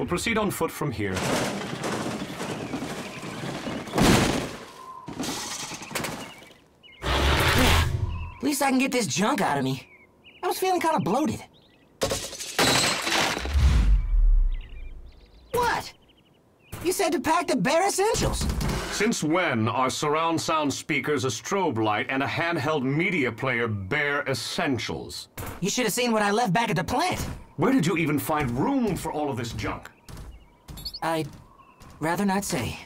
We'll proceed on foot from here. At least I can get this junk out of me. I was feeling kind of bloated. What? You said to pack the bare essentials. Since when are surround sound speakers, a strobe light, and a handheld media player bare essentials? You should have seen what I left back at the plant. Where did you even find room for all of this junk? I'd rather not say.